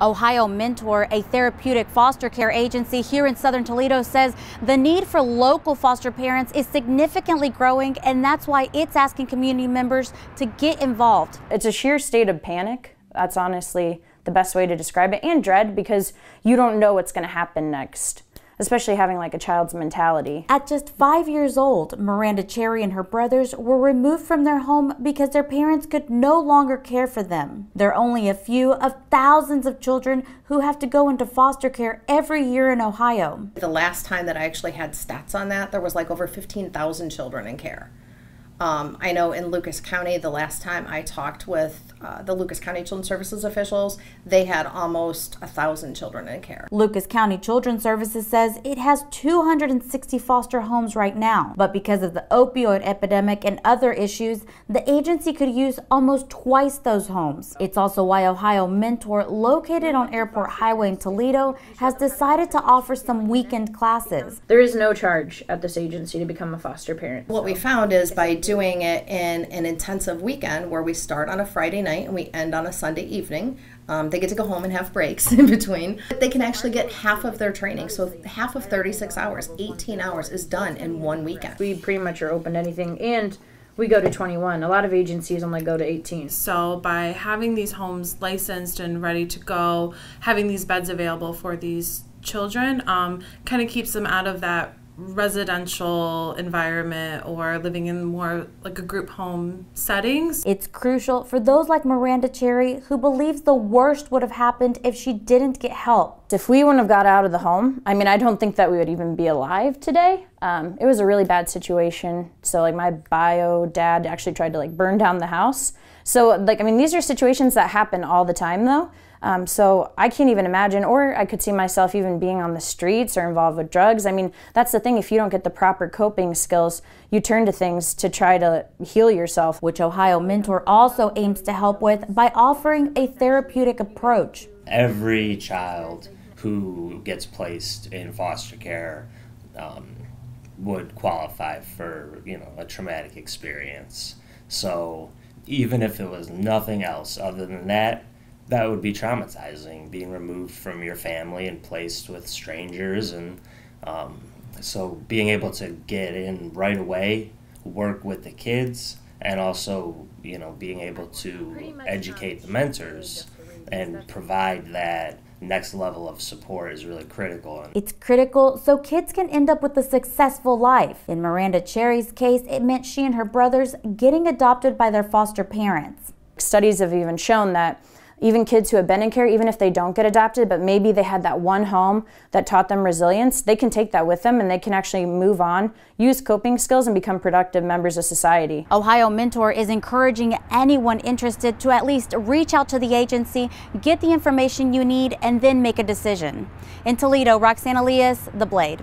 Ohio Mentor, a therapeutic foster care agency here in southern Toledo, says the need for local foster parents is significantly growing, and that's why it's asking community members to get involved. It's a sheer state of panic. That's honestly the best way to describe it, and dread because you don't know what's going to happen next especially having like a child's mentality. At just five years old, Miranda Cherry and her brothers were removed from their home because their parents could no longer care for them. They're only a few of thousands of children who have to go into foster care every year in Ohio. The last time that I actually had stats on that, there was like over 15,000 children in care. Um, I know in Lucas County, the last time I talked with uh, the Lucas County Children's Services officials, they had almost a thousand children in care. Lucas County Children's Services says it has 260 foster homes right now, but because of the opioid epidemic and other issues, the agency could use almost twice those homes. It's also why Ohio Mentor, located on Airport Highway in Toledo, has decided to offer some weekend classes. There is no charge at this agency to become a foster parent. What so. we found is by doing it in an intensive weekend where we start on a Friday night night and we end on a Sunday evening. Um, they get to go home and have breaks in between. They can actually get half of their training. So half of 36 hours, 18 hours is done in one weekend. We pretty much are open to anything and we go to 21. A lot of agencies only go to 18. So by having these homes licensed and ready to go, having these beds available for these children um, kind of keeps them out of that residential environment or living in more like a group home settings. It's crucial for those like Miranda Cherry who believes the worst would have happened if she didn't get help. If we wouldn't have got out of the home, I mean, I don't think that we would even be alive today. Um, it was a really bad situation. So like my bio dad actually tried to like burn down the house. So like, I mean, these are situations that happen all the time though. Um, so I can't even imagine, or I could see myself even being on the streets or involved with drugs. I mean, that's the thing. If you don't get the proper coping skills, you turn to things to try to heal yourself. Which Ohio Mentor also aims to help with by offering a therapeutic approach. Every child who gets placed in foster care um, would qualify for, you know, a traumatic experience. So even if it was nothing else other than that, that would be traumatizing being removed from your family and placed with strangers and um, so being able to get in right away work with the kids and also you know being able to educate the mentors and provide that next level of support is really critical. It's critical so kids can end up with a successful life. In Miranda Cherry's case, it meant she and her brothers getting adopted by their foster parents. Studies have even shown that even kids who have been in care, even if they don't get adopted, but maybe they had that one home that taught them resilience, they can take that with them and they can actually move on, use coping skills, and become productive members of society. Ohio Mentor is encouraging anyone interested to at least reach out to the agency, get the information you need, and then make a decision. In Toledo, Roxanne Elias, The Blade.